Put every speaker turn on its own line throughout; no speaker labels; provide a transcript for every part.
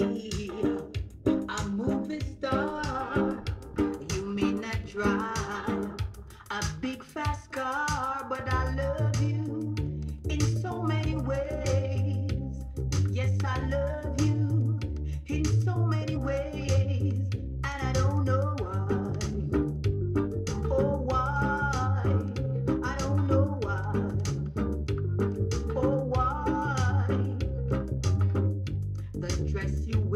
a movie star. You may not try. tivesse um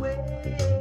Wait.